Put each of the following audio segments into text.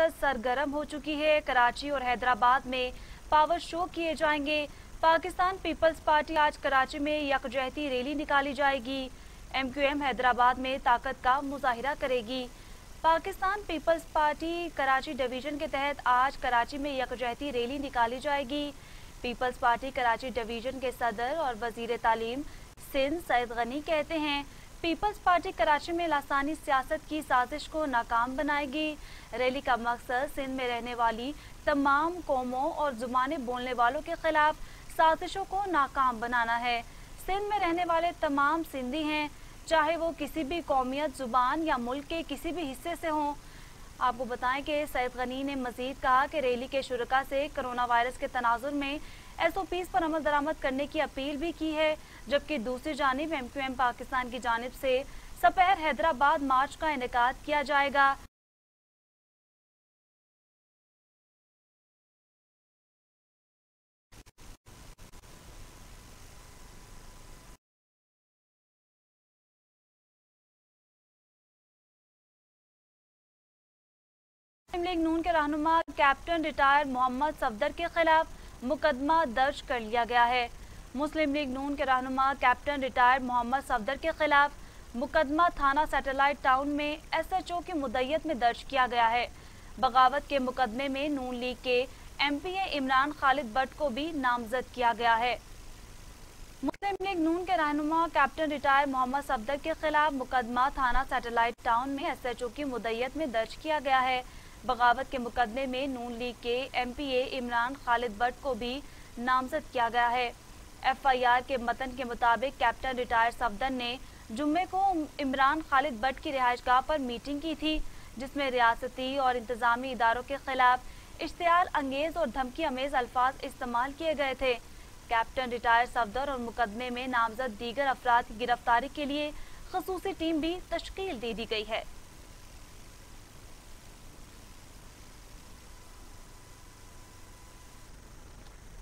सरगर्म हो चुकी है। कराची और हैदराबाद में पावर शो किए जाएँगे। पाकिस्तान पीपल्स पार्टी आज कराची में यकजहती रैली निकाली जाएगी। एमक्यूएम हैदराबाद में ताकत का मुजाहिरा करेगी। Pakistan peoples party Karachi division के तहत आज कराची में यकजहती रैली निकाली जाएगी। पीपल्स पार्टी कराची डिवीज़न के सदर और वज़ीर तालीम सिंध सैद गनी कहते हैं पीपल्स पार्टी कराची में लासानी सियासत की साजिश को नाकाम बनाएगी। रैली का मकसद सिंध में रहने वाली तमाम कौमों और जुबानें बोलने वालों के खिलाफ साजिशों को नाकाम बनाना है। सिंध में रहने वाले तमाम सिंधी हैं, चाहे वो किसी भी कौमियत, ज़ुबान या मुल्क के किसी भी हिस्से से हों। आपको बताएँ कि सैद गनी ने मजीद कहा कि रैली के शुरा से कोरोना वायरस के तनाजुर में एस ओ पीज पर अमल दरामद करने की अपील भी की है, जबकि दूसरी जानब एम क्यू एम पाकिस्तान की जानब से सपहर हैदराबाद मार्च का इनका किया जाएगा। मुस्लिम लीग नून के रहनुमा कैप्टन रिटायर मोहम्मद सफदर के खिलाफ मुकदमा दर्ज कर लिया गया है। मुस्लिम लीग नून के रहनुमा कैप्टन रिटायर मोहम्मद सफदर के खिलाफ मुकदमा थाना सैटेलाइट टाउन में एसएचओ की मुदैयत में दर्ज किया गया है। बगावत के मुकदमे में नून लीग के एमपीए इमरान खालिद भट्ट को भी नामजद किया गया है। मुस्लिम लीग नून के रहनुमा कैप्टन रिटायर मोहम्मद सफदर के खिलाफ मुकदमा थाना सैटेलाइट टाउन में एसएचओ की मुदैयत में दर्ज किया गया है। बगावत के मुकदमे में नून लीग के एमपीए इमरान खालिद भट्ट को भी नामजद किया गया है। एफआईआर के मतन के मुताबिक कैप्टन रिटायर सफदर ने जुम्मे को इमरान खालिद भट्ट की रिहाइशगाह पर मीटिंग की थी, जिसमें रियासती और इंतजामी इदारों के खिलाफ इश्तियाल अंगेज और धमकी अमेज अल्फाज इस्तेमाल किए गए थे। कैप्टन रिटायर सफदर और मुकदमे में नामजद दीगर अफराद की गिरफ्तारी के लिए खसूसी टीम भी तश्कील दे दी गई है।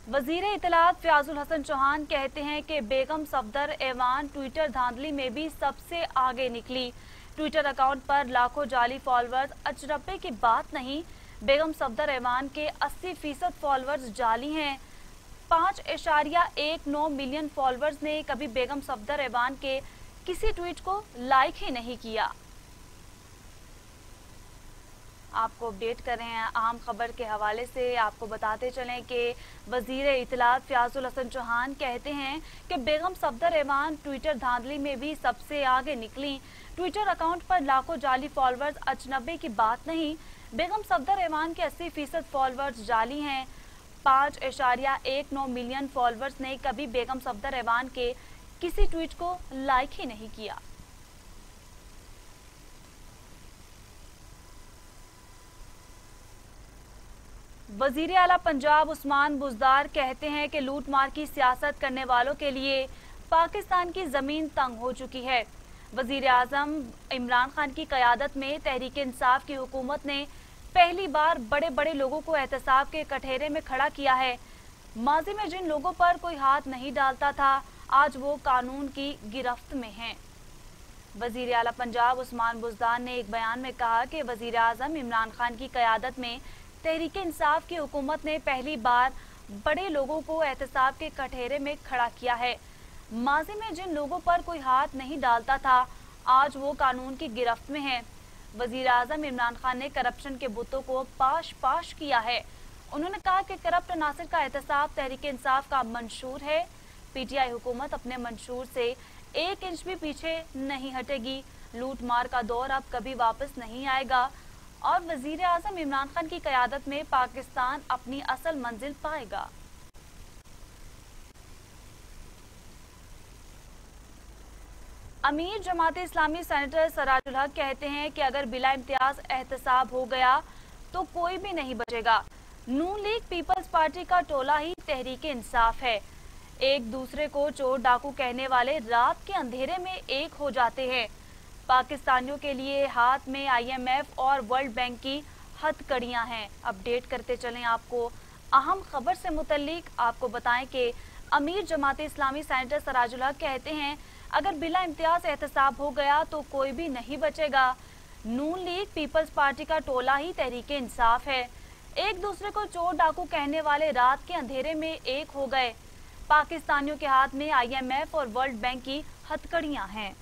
वज़ीर इतलात फ्याजुल हसन चौहान कहते हैं कि बेगम सफदर एवान ट्विटर धांधली में भी सबसे आगे निकली। ट्विटर अकाउंट पर लाखों जाली फॉलोअर्स अचरपे की बात नहीं, बेगम सफदर एवान के 80 फ़ीसद फॉलोअर्स जाली हैं। पाँच इशारिया एक नौ मिलियन फॉलोअर्स ने कभी बेगम सफदर एवान के किसी ट्वीट को लाइक ही नहीं किया। आपको अपडेट कर रहे हैं अहम खबर के हवाले से। आपको बताते चलें कि वज़ीर इतलात फ्याजुल हसन चौहान कहते हैं कि बेगम सफदर रहमान ट्विटर धांधली में भी सबसे आगे निकली। ट्विटर अकाउंट पर लाखों जाली फॉलोअर्स अजनबे की बात नहीं, बेगम सफदर रहमान के 80 फ़ीसद फॉलोअर्स जाली हैं। पाँच इशारिया एक नौ मिलियन फॉलोअर्स ने कभी बेगम सफदर रहमान के किसी ट्वीट को लाइक ही नहीं किया। वज़ीर अला पंजाब उस्मान बुजदार कहते हैं कि लूट मार की सियासत करने वालों के लिए पाकिस्तान की ज़मीन तंग हो चुकी है। वज़ीर आज़म इमरान खान की क्यादत में तहरीक इंसाफ की हुकूमत ने पहली बार बड़े बड़े लोगों को एहतसाब के कठेरे में खड़ा किया है। माजी में जिन लोगों पर कोई हाथ नहीं डालता था, आज वो कानून की गिरफ्त में हैं। वज़ीर अला पंजाब उस्मान बुजदार ने एक बयान में कहा कि वज़ीर आज़म इमरान खान की क्यादत में तहरीक इंसाफ की हुकूमत ने पहली बार बड़े लोगों को एहतसाब के कठेरे में खड़ा किया है। माजी में जिन लोगों पर कोई हाथ नहीं डालता था, आज वो कानून की गिरफ्त में है। वज़ीर आज़म इमरान खान ने करप्शन के बुतों को पाश पाश किया है। उन्होंने कहा कि करप्ट नासिर का एहतसाब तहरीक इंसाफ का मंशूर है। पीटीआई हुकूमत अपने मंशूर से एक इंच भी पीछे नहीं हटेगी। लूट मार का दौर अब कभी वापस नहीं आएगा। और वज़ीर आज़म इमरान खान की क्यादत में पाकिस्तान अपनी असल मंजिल पाएगा। अमीर जमात इस्लामी सेनेटर सराजुल हक कहते हैं कि अगर बिला इम्तियाज़ एहतसाब हो गया तो कोई भी नहीं बचेगा। नून लीग पीपल्स पार्टी का टोला ही तहरीक इंसाफ है। एक दूसरे को चोर डाकू कहने वाले रात के अंधेरे में एक हो जाते हैं। पाकिस्तानियों के लिए हाथ में आईएमएफ और वर्ल्ड बैंक की हथकड़ियाँ हैं। अपडेट करते चलें आपको। अहम खबर से मुतलिक आपको बताएँ कि अमीर जमात इस्लामी सेनेटर सराजुल्ला कहते हैं, अगर बिला इम्तियाज़ एहतसाब हो गया तो कोई भी नहीं बचेगा। नून लीग, पीपल्स पार्टी का टोला ही तहरीक इंसाफ है। एक दूसरे को चोर डाकू कहने वाले रात के अंधेरे में एक हो गए। पाकिस्तानियों के हाथ में आईएमएफ और वर्ल्ड बैंक की हथकड़ियाँ हैं।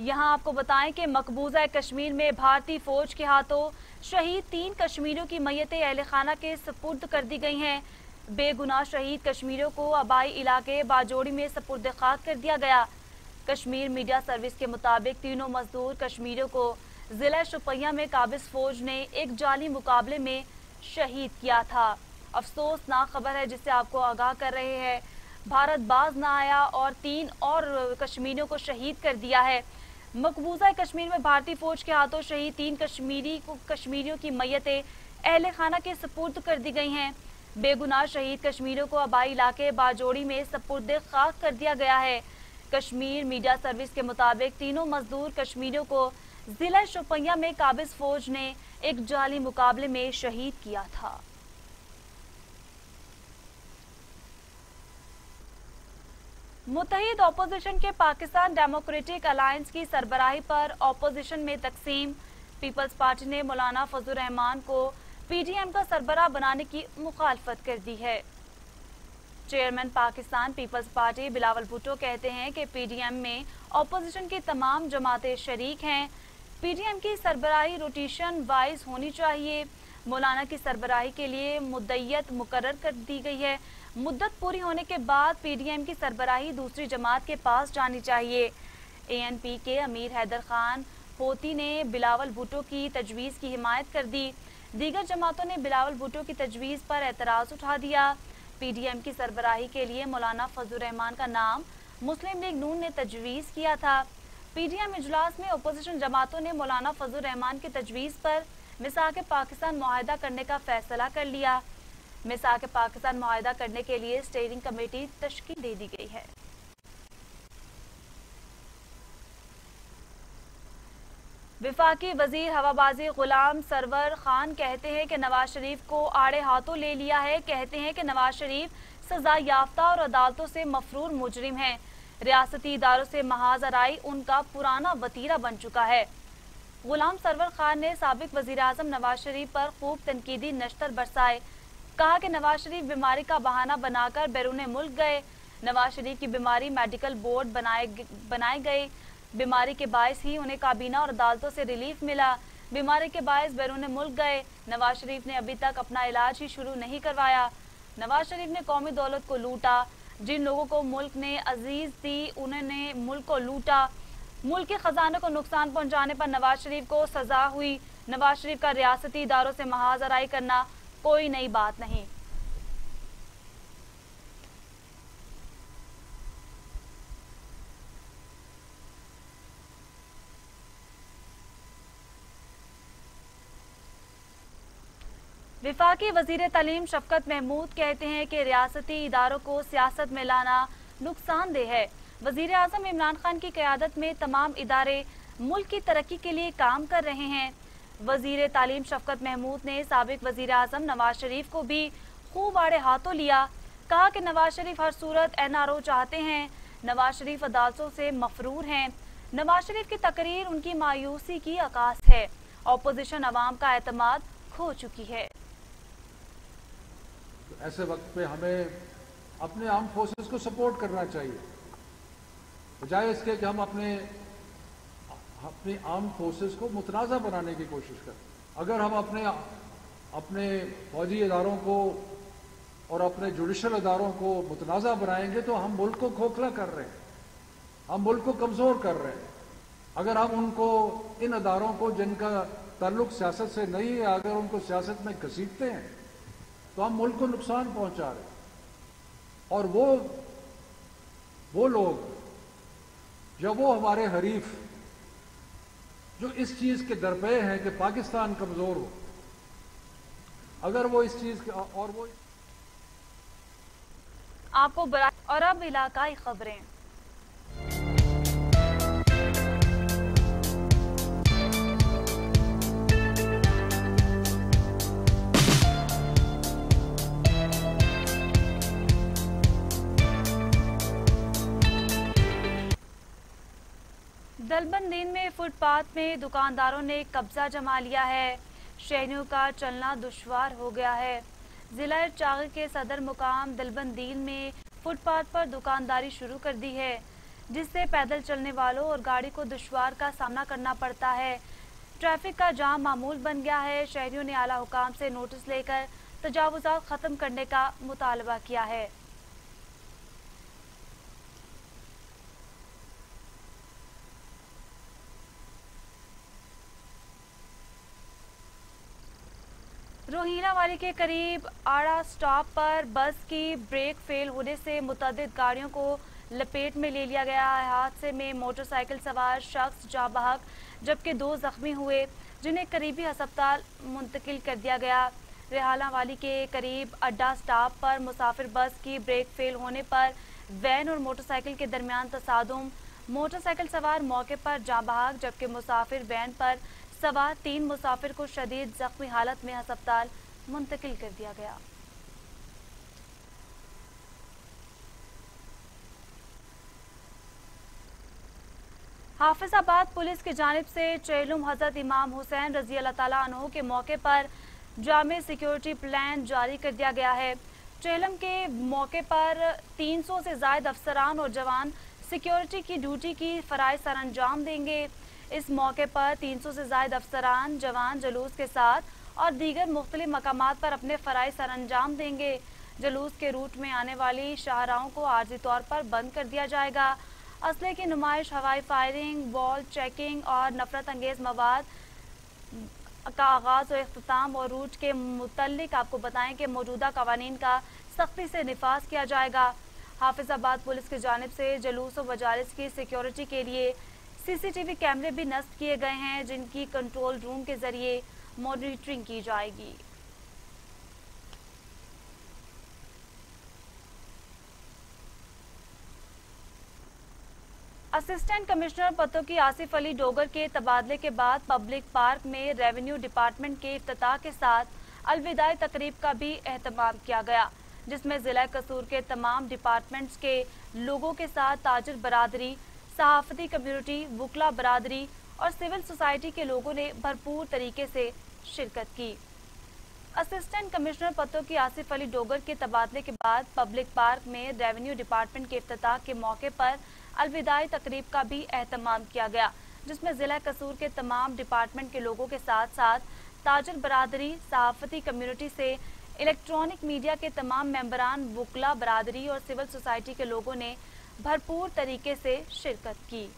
यहाँ आपको बताएँ कि मकबूजा कश्मीर में भारतीय फौज के हाथों शहीद तीन कश्मीरियों की मैयतें अहल खाना के सपुर्द कर दी गई हैं। बेगुनाह शहीद कश्मीरियों को आबाई इलाके बाजोड़ी में सपुर्द खाक कर दिया गया। कश्मीर मीडिया सर्विस के मुताबिक तीनों मजदूर कश्मीरियों को जिला शुपैया में काबिज फौज ने एक जाली मुकाबले में शहीद किया था। अफसोसनाक खबर है जिससे आपको आगाह कर रहे हैं, भारत बाज न आया और तीन और कश्मीरियों को शहीद कर दिया है। मकबूजा कश्मीर में भारतीय फौज के हाथों शहीद तीन कश्मीरी को कश्मीरियों की मैतें अहल खाना के सपुर्द कर दी गई हैं। बेगुनाह शहीद कश्मीरियों को आबाई इलाके बाजोड़ी में सपुर्द खाक कर दिया गया है। कश्मीर मीडिया सर्विस के मुताबिक तीनों मजदूर कश्मीरियों को जिला शोपिया में काबिज फौज ने एक जाली मुकाबले में शहीद किया था। मुतहिद अपोजिशन के पाकिस्तान डेमोक्रेटिक अलायंस की सरबराही पर अपोजिशन में तकसीम। पीपल्स पार्टी ने मौलाना फजल रहमान को पीडीएम का सरबराह बनाने की मुखालफत कर दी है। Chairman Pakistan peoples party Bilawal Bhutto कहते हैं कि पीडीएम में अपोजिशन की तमाम जमातें शरीक हैं। पीडीएम की सरबराही रोटेशन वाइज होनी चाहिए। मौलाना की सरबराही के लिए मुद्दत मुकर कर दी गई है। मुद्दत पूरी होने के बाद पीडीएम की सरबराही दूसरी जमात के पास जानी चाहिए। एएनपी के अमीर हैदर खान पोती ने बिलावल भुट्टो की तजवीज़ की हिमायत कर दी। दीगर जमातों ने बिलावल भुट्टो की तजवीज़ पर एतराज़ उठा दिया। पीडीएम की सरबराही के लिए मौलाना फजल रहमान का नाम मुस्लिम लीग नून ने तजवीज़ किया था। पीडीएम इजलास में अपोजिशन जमातों ने मौलाना फजल रहमान की तजवीज़ पर मिसाक पाकिस्तान माहिदा करने का फैसला कर लिया। मिसाक पाकिस्तान माहिदा करने के लिए स्टेयरिंग कमेटी तश्कील दे दी गई है। विफाकी वज़ीर हवाबाजी गुलाम सरवर खान कहते हैं कि नवाज़ शरीफ को आड़े हाथों ले लिया है। कहते हैं कि नवाज़ शरीफ सजा याफ्ता और अदालतों से मफरूर मुजरिम हैं। रियासती इदारों से महाजराई उनका पुराना वतीरा बन चुका है। गुलाम सरवर खान ने सबक वज़ीर अजम नवाज़ शरीफ पर खूब तनकीदी नश्तर बरसाए। कहा कि नवाज़ शरीफ बीमारी का बहाना बनाकर बैरून मुल्क गए। नवाज़ शरीफ की बीमारी मेडिकल बोर्ड बनाए बनाए गए। बीमारी के बायस ही उन्हें काबीना और अदालतों से रिलीफ मिला। बीमारी के बायस बैरून मुल्क गए। नवाज़ शरीफ ने अभी तक अपना इलाज ही शुरू नहीं करवाया। नवाज़ शरीफ ने कौमी दौलत को लूटा। जिन लोगों को मुल्क ने अज़ीज़ दी, उन्होंने मुल्क को लूटा। मुल्क के खजाने को नुकसान पहुँचाने पर नवाज़ शरीफ को सजा हुई। नवाज़ शरीफ का रियासती इदारों से महाजराई करना कोई नई बात नहीं। विफाकी वज़ीर तलीम शफकत महमूद कहते हैं कि रियासती इदारों को सियासत में लाना नुकसानदेह है। वज़ीर अजम इमरान खान की क्यादत में तमाम इदारे मुल्क की तरक्की के लिए काम कर रहे हैं। वज़ीर तालीम शफकत महमूद ने सबक वज़ीर अजम नवाज़ शरीफ को भी खूब आड़े हाथों लिया। कहा कि नवाज़ शरीफ हर सूरत एन आर ओ चाहते हैं। नवाज़ शरीफ अदालतों से मफरूर हैं। नवाज़ शरीफ की तकरीर उनकी मायूसी की आकाश है। अपोजिशन अवाम का एतमाद खो चुकी है। तो ऐसे वक्त पे हमें अपने आर्म फोर्सेस को सपोर्ट करना चाहिए। बजाय इसके कि हम अपने, अपनी आर्म फोर्सेस को मुतनाज़ा बनाने की कोशिश करें। अगर हम अपने अपने फौजी इदारों को और अपने जुडिशल इदारों को मुतनाज़ा बनाएँगे तो हम मुल्क को खोखला कर रहे हैं। हम मुल्क को कमज़ोर कर रहे हैं। अगर हम उनको, इन अदारों को जिनका ताल्लुक सियासत से नहीं है, अगर उनको सियासत में घसीटते हैं तो हम मुल्क को नुकसान पहुँचा रहे हैं। और वो वो लोग जब वो हमारे हरीफ, जो इस चीज़ के दरपे हैं कि पाकिस्तान कमज़ोर हो। अगर वो इस चीज़ के, और वो आपको और अब इलाकाई खबरें। फुटपाथ में दुकानदारों ने कब्जा जमा लिया है। शहरियों का चलना दुश्वार हो गया है। जिला चाग के सदर मुकाम दिलबंदील में फुटपाथ पर दुकानदारी शुरू कर दी है, जिससे पैदल चलने वालों और गाड़ी को दुश्वार का सामना करना पड़ता है। ट्रैफ़िक का जाम मामूल बन गया है। शहरियों ने आला हुकाम से नोटिस लेकर तजावुजात खत्म करने का मुतालबा किया है। रोहिना वाली के करीब आड़ा स्टॉप पर बस की ब्रेक फेल होने से मुतद गाड़ियों को लपेट में ले लिया गया। हादसे में मोटरसाइकिल सवार शख्स जा बहक जबकि दो जख्मी हुए, जिन्हें करीबी अस्पताल मुंतकिल कर दिया गया। रेहाला वाली के करीब अड्डा स्टॉप पर मुसाफिर बस की ब्रेक फेल होने पर वैन और मोटरसाइकिल के दरमियान तसादुम। मोटरसाइकिल सवार मौके पर जा जबकि मुसाफिर वैन पर सवार तीन मुसाफिर को शदीद जख्मी हालत में अस्पताल मुंतकिल कर दिया गया। हाफिजाबाद पुलिस की जानब से चेलुम हज़रत इमाम हुसैन रज़ी अल्लाह के मौके पर जाम सिक्योरिटी प्लान जारी कर दिया गया है। चेलम के मौके पर 300 से जायद अफसरान और जवान सिक्योरिटी की ड्यूटी की फराय सर अंजाम देंगे। इस मौके पर 300 से जायद अफसरान, जवान, जलूस के साथ और दीगर मुख्तलि मकाम पर अपने फ़राइ सर अंजाम देंगे। जलूस के रूट में आने वाली शाहराहों को आर्जी तौर पर बंद कर दिया जाएगा। असले की नुमाइश, हवाई फायरिंग बॉल चेकिंग और नफरत अंगेज मवाद का आगाज़ और अख्ताम और रूट के मुतलिक आपको बताएँ कि मौजूदा कवानीन का सख्ती से नफाज किया जाएगा। हाफिजाबाद पुलिस की जानब से जलूस व मजालिस की सिक्योरिटी के लिए सीसीटीवी कैमरे भी नष्ट किए गए हैं, जिनकी कंट्रोल रूम के ज़रिए मॉनिटरिंग की जाएगी। असिस्टेंट कमिश्नर पदों की आसिफ अली डोगर के तबादले के बाद पब्लिक पार्क में रेवेन्यू डिपार्टमेंट के अफ्ताह के साथ अलविदाई तकरीब का भी अहतमाम किया गया, जिसमें जिला कसूर के तमाम डिपार्टमेंट्स के लोगों के साथ ताजर बरादरी सहाफती कम्युनिटी वकला बरादरी और सिविल सोसाइटी के लोगों ने भरपूर तरीके से शिरकत की। असिस्टेंट कमिश्नर पदों की आसिफ अली डोगर के तबादले के बाद पब्लिक पार्क में रेवेन्यू डिपार्टमेंट के अफ्ताह के मौके पर अलविदाई तकरीब का भी अहतमाम किया गया, जिसमें जिला कसूर के तमाम डिपार्टमेंट के लोगों के साथ साथ ताजर बरादरी सहाफती कम्युनिटी से इलेक्ट्रॉनिक मीडिया के तमाम मेम्बरान वकला बरादरी और सिविल सोसाइटी के लोगों ने भरपूर तरीके से शिरकत की।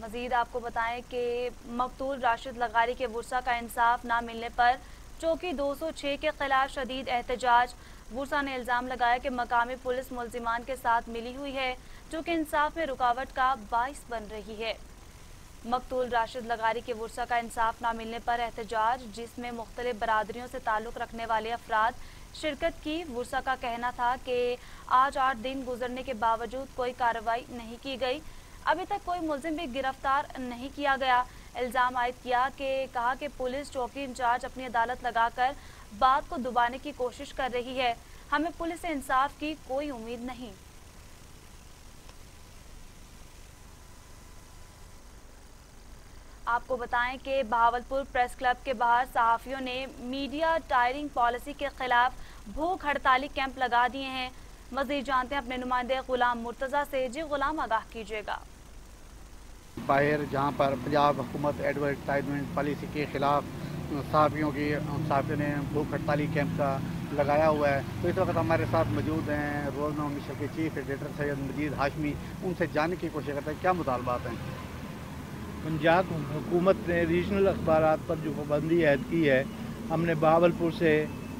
मजीद आपको बताएँ कि मकतूल राशिद लगारी के वर्षा का इंसाफ ना मिलने पर, चौकी 206 के खिलाफ शदीद एहतजाज वर्षा ने इल्ज़ाम लगाया कि मकामी पुलिस मुलजिमान के साथ मिली हुई है, जो कि इंसाफ में रुकावट का बाइस बन रही है। मकतूल राशिद लगारी के वर्षा का इंसाफ ना मिलने पर एहतजाज, जिसमें मुख्तलिफ़ बरदरियों से ताल्लुक़ रखने वाले अफराद शिरकत की। वर्षा का कहना था कि आज आठ दिन गुजरने के बावजूद कोई कार्रवाई नहीं की गई। अभी तक कोई मुलजिम भी गिरफ़्तार नहीं किया गया। इल्ज़ाम आयद किया कि कहा कि पुलिस चौकी इंचार्ज अपनी अदालत लगाकर बात को दुबाने की कोशिश कर रही है। हमें पुलिस से इंसाफ की कोई उम्मीद नहीं। आपको बताएँ कि बहावलपुर प्रेस क्लब के बाहर सहाफ़ियों ने मीडिया टायरिंग पॉलिसी के खिलाफ भूख हड़ताली कैंप लगा दिए हैं। मजीद जानते हैं, अपने नुमाइंदे गुलाम मुर्तज़ा से जी गुलाम आगाह कीजिएगा। बाहर जहाँ पर पंजाब हुकूमत एडवर्टाइजमेंट पॉलिसी के खिलाफ सहाफ़ियों की, सहाफ़ियों ने भूख हड़ताली कैंप का लगाया हुआ है। तो इस वक्त हमारे साथ मौजूद हैं रोजना मिशर के चीफ एडिटर सैयद मजीद हाशमी। उनसे जानने की कोशिश करते हैं, क्या मुतालबात हैं? पंजाब हुकूमत ने रीजनल अखबार पर जो पाबंदी ऐद की है, हमने बहावलपुर से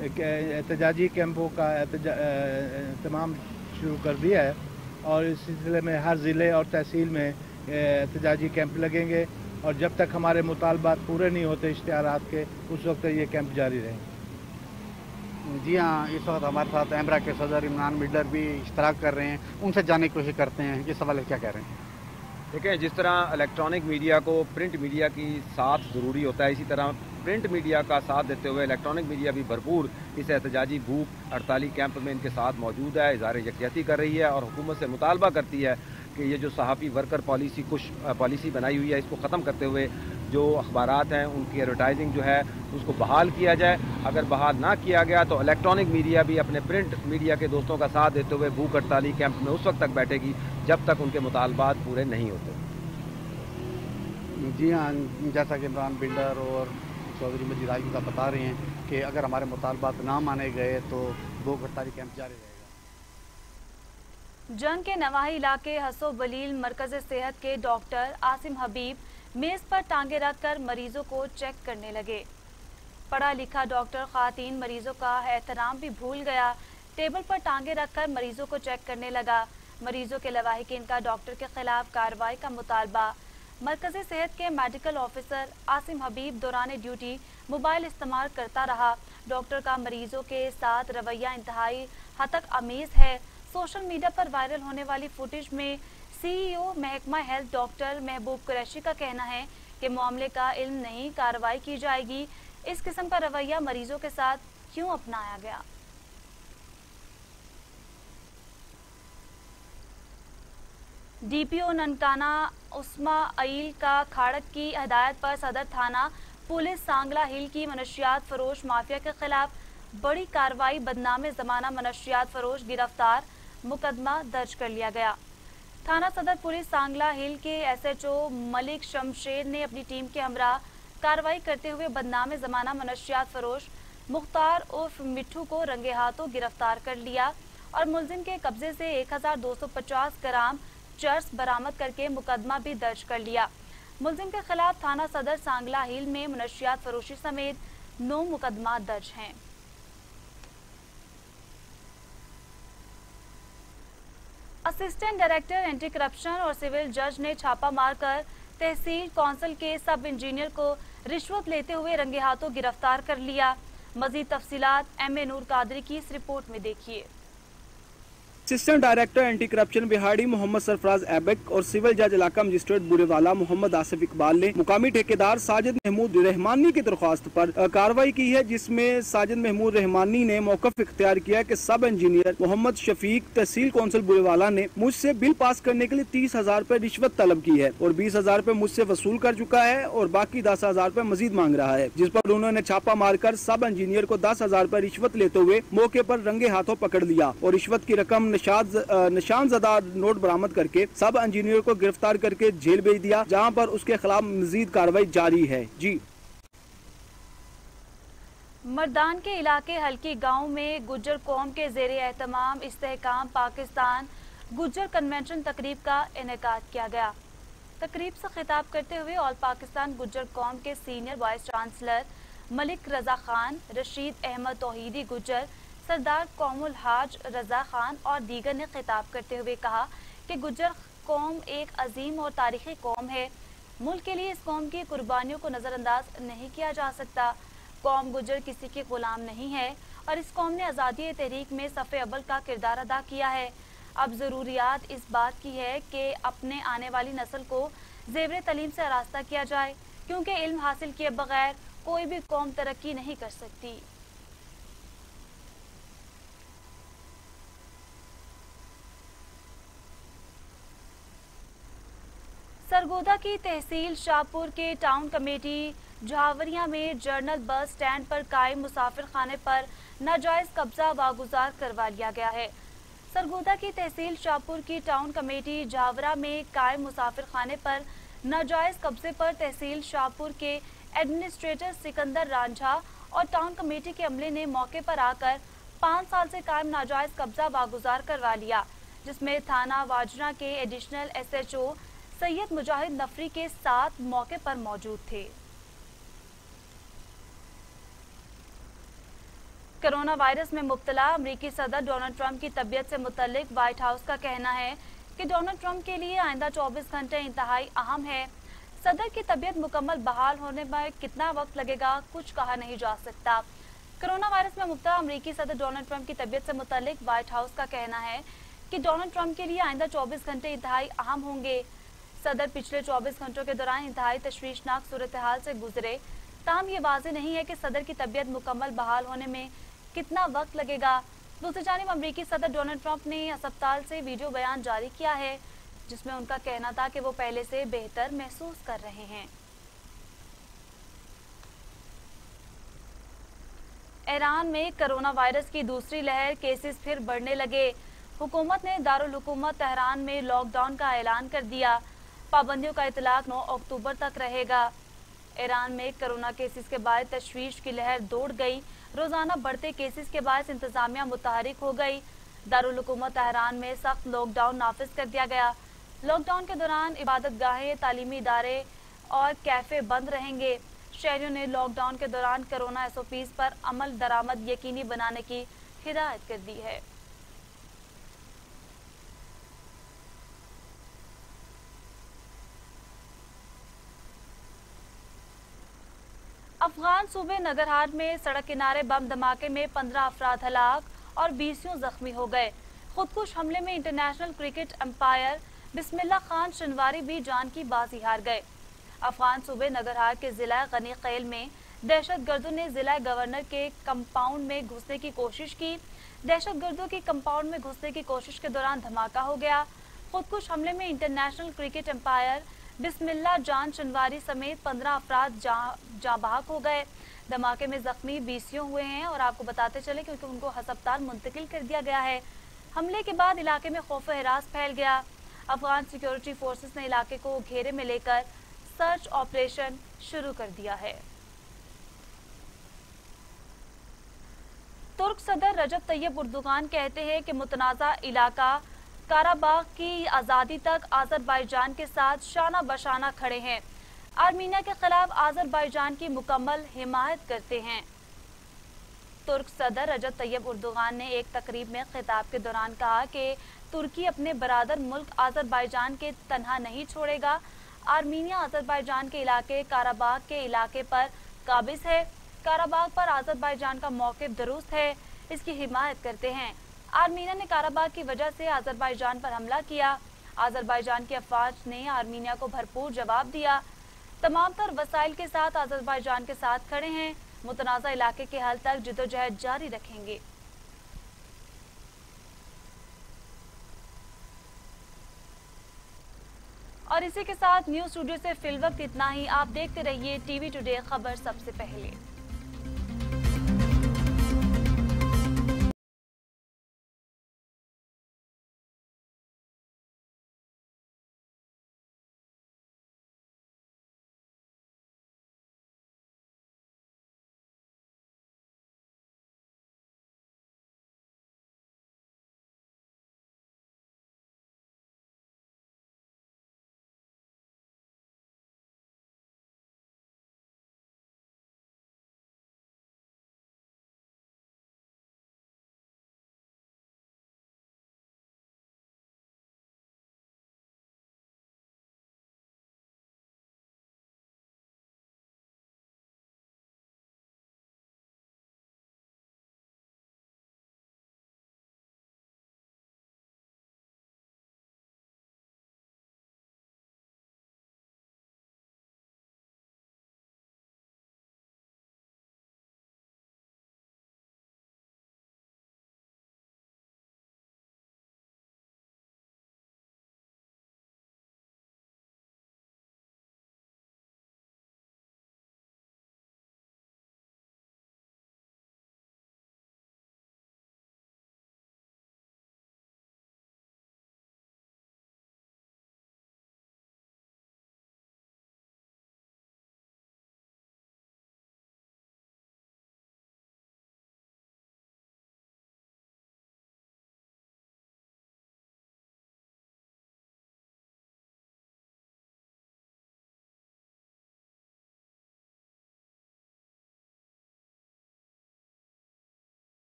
एहतजाजी कैंपों का तमाम शुरू कर दिया है और इस सिलसिले में हर ज़िले और तहसील में एहतजाजी कैंप लगेंगे और जब तक हमारे मुतालबात पूरे नहीं होते इश्तहार के, उस वक्त ये कैंप जारी रहेंगे। जी हाँ इस वक्त हमारे साथ एमरा के सदर इमरान मिडर भी इश्तराक कर रहे हैं, उनसे जानने की कोशिश करते हैं। ये सवाल क्या कह रहे हैं? देखें जिस तरह इलेक्ट्रॉनिक मीडिया को प्रिंट मीडिया की साथ ज़रूरी होता है, इसी तरह प्रिंट मीडिया का साथ देते हुए इलेक्ट्रॉनिक मीडिया भी भरपूर इस एहतजाजी भूख हड़ताली कैंप में इनके साथ मौजूद है इजहार यकजहती कर रही है और हुकूमत से मुतालबा करती है कि ये जो सहाफ़ी वर्कर पॉलिसी कुछ पॉलिसी बनाई हुई है, इसको ख़त्म करते हुए जो अखबार हैं उनकी एडवर्टाइजिंग जो है उसको बहाल किया जाए। अगर बहाल ना किया गया तो इलेक्ट्रॉनिक मीडिया भी अपने प्रिंट मीडिया के दोस्तों का साथ देते हुए भूख हड़ताली कैंप में उस वक्त तक बैठेगी जब तक उनके मुतालबात पूरे नहीं होते। जी हाँ जैसा कि इमरान बिल्डर और चौधरी मजीद आज़म का बता रहे हैं कि अगर हमारे मुतालबात ना माने गए तो भूख हड़ताली कैंप जारी रहेगा। जंग के नवाही इलाके हसो बलील मरकज सेहत के डॉक्टर आसिम हबीब मेज पर टांगे रखकर मरीजों को चेक करने लगे। पढ़ा लिखा डॉक्टर खातन मरीजों का एहतराम भी भूल गया। टेबल पर टांगे रखकर मरीजों को चेक करने लगा। मरीजों के लवाहिकीन का डॉक्टर के खिलाफ कार्रवाई का मुतालबा। मरकजी सेहत के मेडिकल ऑफिसर आसिम हबीब दौरान ड्यूटी मोबाइल इस्तेमाल करता रहा। डॉक्टर का मरीजों के साथ रवैया इंतहाई हतक अमीज है। सोशल मीडिया पर वायरल होने वाली फुटेज में सीईओ महकमा हेल्थ डॉक्टर महबूब कुरैशी का कहना है कि मामले का इल्म नहीं, कार्रवाई की जाएगी। इस किस्म का रवैया मरीजों के साथ क्यों अपनाया गया? डीपीओ ननकाना उस्मा अल का खाड़क की हदायत पर सदर थाना पुलिस सांगला हिल की मनशियात फरोश माफिया के खिलाफ बड़ी कार्रवाई, बदनाम जमाना मनशियात फरोश गिरफ़्तार मुकदमा दर्ज कर लिया गया। थाना सदर पुलिस सांगला हिल के एसएचओ मलिक शमशेर ने अपनी टीम के हमरा कार्रवाई करते हुए बदनाम जमाना मनशियात फरोश, मुख्तार उर्फ़ मिठू को रंगे हाथों गिरफ़्तार कर लिया और मुलजिम के कब्जे से 1250 ग्राम चर्स बरामद करके मुकदमा भी दर्ज कर लिया। मुलजिम के खिलाफ थाना सदर सांगला हिल में मनशियात फरोशी समेत नौ मुकदमा दर्ज हैं। असिस्टेंट डायरेक्टर एंटी करप्शन और सिविल जज ने छापा मारकर तहसील काउंसिल के सब इंजीनियर को रिश्वत लेते हुए रंगे हाथों गिरफ़्तार कर लिया। मजीद तफसीत एम ए नूर कादरी की इस रिपोर्ट में देखिए। असिस्टेंट डायरेक्टर एंटी करप्शन बिहाड़ी मोहम्मद सरफराज एबक और सिविल जज इलाका मजिस्ट्रेट बुरेवाला मोहम्मद आसिफ इकबाल ने मुकामी ठेकेदार साजिद महमूद रहमानी की दरख्वास्त पर कार्रवाई की है, जिसमें साजिद महमूद रहमानी ने मौकफ इख्तियार किया कि sub engineer Mohammad Shafiq tehsil council Burewala ने मुझसे बिल पास करने के लिए तीस हज़ार रूपए रिश्वत तलब की है और बीस हज़ार रूपए मुझसे वसूल कर चुका है और बाकी दस हज़ार रूपए मजीद मांग रहा है, जिस पर उन्होंने छापा मारकर सब इंजीनियर को दस हज़ार रूपए रिश्वत लेते हुए मौके पर रंगे हाथों पकड़ लिया और रिश्वत की रकम निशान जदा नोट बरामद करके सब इंजीनियर को गिरफ़्तार करके जेल भेज दिया, जहाँ पर उसके खिलाफ मजीद कार्रवाई जारी है। जी। मर्दान के इलाके हल्की गाँव में गुजर कौम के जेर एहतमाम इस्तेकाम पाकिस्तान गुजर कन्वेंशन तकरीब का इनका किया गया। तकरीब से खिताब करते हुए ऑल पाकिस्तान गुजर कौम के senior vice chancellor Malik Raza Khan, Rashid Ahmed Tohidi Gujjar Sardar कौमुल हाज रजा खान और दीगर ने खिताब करते हुए कहा कि गुजर कौम एक अजीम और तारीखी कौम है। मुल्क के लिए इस कौम की कुर्बानियों को नज़रअंदाज नहीं किया जा सकता। कौम गुजर किसी के गुलाम नहीं है और इस कौम ने आज़ादी तहरीक में सफ़े अबल का किरदार अदा किया है। अब ज़रूरियात इस बात की है कि अपने आने वाली नस्ल को जेवर तलीम से रास्ता किया जाए, क्योंकि इल्म हासिल किए बगैर कोई भी कौम तरक्की नहीं कर सकती। सरगोदा की तहसील शाहपुर के टाउन कमेटी झावरिया में जर्नल बस स्टैंड पर कायम मुसाफिर खाने पर नाजायज कब्जा वागुजार करवा लिया गया है। सरगोदा की तहसील शाहपुर की टाउन कमेटी झावरा में कायम मुसाफिर खाने पर नाजायज कब्जे पर तहसील शाहपुर के एडमिनिस्ट्रेटर सिकंदर रांझा और टाउन कमेटी के अमले ने मौके पर आकर पाँच साल से कायम नाजायज कब्जा वागुजार करवा लिया, जिसमें थाना वाजना के एडिशनल एसएचओ सैयद मुजाहिद नफरी के साथ मौके पर मौजूद थे। कोरोना वायरस में मुब्तला, अमरीकी सदर डोनाल्ड ट्रंप की तबीयत से मुतलिक व्हाइट हाउस का कहना है कि डोनाल्ड ट्रंप के लिए आइंदा 24 घंटे इंतहाई अहम है। सदर की तबीयत मुकम्मल बहाल होने में कितना वक्त लगेगा, कुछ कहा नहीं जा सकता। कोरोना वायरस में मुबतला, अमरीकी सदर डोनाल्ड ट्रंप की तबीयत से मुतलिक व्हाइट हाउस का कहना है कि डोनाल्ड ट्रंप के लिए आइंदा 24 घंटे इंतहाई अहम होंगे। सदर पिछले 24 घंटों के दौरान इंतहाई तशवीशनाक सूरत हाल से गुजरे। ताहम ये वाजे नहीं है कि सदर की तबीयत मुकम्मल बहाल होने में कितना वक्त लगेगा। दूसरी जानब अमरीकी सदर डोनाल्ड ट्रंप ने अस्पताल से वीडियो बयान जारी किया है, जिसमें उनका कहना था कि वो पहले से बेहतर महसूस कर रहे हैं। ईरान में कोरोना वायरस की दूसरी लहर केसेस फिर बढ़ने लगे। हुकूमत ने दारुल हुकूमत तहरान में लॉकडाउन का ऐलान कर दिया। पाबंदियों का इतलाक 9 अक्टूबर तक रहेगा। ईरान में कोरोना केसेस के बाद तशवीश की लहर दौड़ गई। रोज़ाना बढ़ते केसेस के बाद इंतजामिया मुतहरिक हो गई। दारुल हुकूमत तहरान में सख्त लॉकडाउन नाफिज कर दिया गया। लॉकडाउन के दौरान इबादत गाहें, तालीमी इदारे और कैफ़े बंद रहेंगे। शहरियों ने लॉकडाउन के दौरान कोरोना एस ओ पीज पर अमल दरामद यकीनी बनाने की हिदायत कर दी है। अफगान सूबे नगरहाट में सड़क किनारे बम धमाके में पंद्रह अफराद हलाक और बीसियों जख्मी हो गए। खुदकुश हमले में international cricket umpire Bismillah Khan Shinwari भी जान की बाजी हार गए। अफगान सूबे नगरहार के जिला गनी कैल में दहशत गर्दों ने जिला गवर्नर के कंपाउंड में घुसने की कोशिश की। दहशत गर्दों के कंपाउंड में घुसने की कोशिश के दौरान धमाका हो गया। खुदकुश हमले में इंटरनेशनल क्रिकेट अंपायर बिस्मिल्ला जान शनवारी समेत पंद्रह अफराद जाबाक हो गए। धमाके में जख्मी बीसियों हुए हैं और आपको बताते चले क्योंकि उनको अस्पताल मुंतकिल कर दिया गया है। हमले के बाद इलाके में खौफ हरास फैल गया। अफगान सिक्योरिटी फोर्सेस ने इलाके को घेरे में लेकर सर्च ऑपरेशन शुरू कर दिया है। तुर्क सदर रजब तैयब उर्दुगान कहते हैं कि मुतनाज़ा इलाका काराबाग की आज़ादी तक आज़रबाईजान के साथ शाना बशाना खड़े हैं। आर्मीनिया के खिलाफ आज़रबाईजान की मुकम्मल हिमायत करते हैं। तुर्क सदर रजब तैयब उर्दुगान ने एक तकरीब में खिताब के दौरान कहा कि तुर्की अपने बरदर मुल्क आज़रबाईजान के तनहा नहीं छोड़ेगा। आर्मीनिया आज़रबाईजान के इलाके काराबाग के इलाके पर काबिज है। काराबाग पर आज़रबाईजान का मौकफ दुरुस्त है। इसकी हिमायत करते हैं। आर्मीनिया ने काराबाग की वजह से आज़रबाईजान पर हमला किया। आज़रबाईजान की अफवाज ने आर्मीनिया को भरपूर जवाब दिया। तमाम तर वसाइल के साथ आज़रबाईजान के साथ खड़े हैं। मुतनाज़ा इलाके के हल तक जदोजहद जारी रखेंगे। और इसी के साथ न्यूज़ स्टूडियो से फिल वक्त इतना ही। आप देखते रहिए टीवी टुडे खबर सबसे पहले।